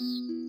me.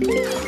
Yeah.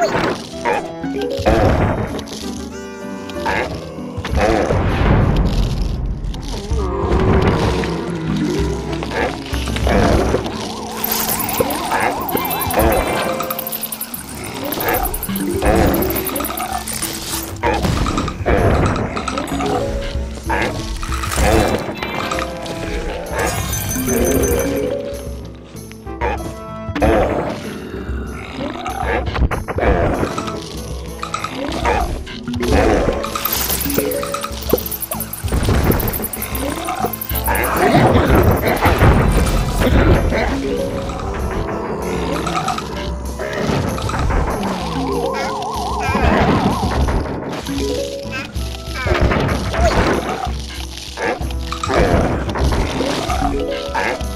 week. 哦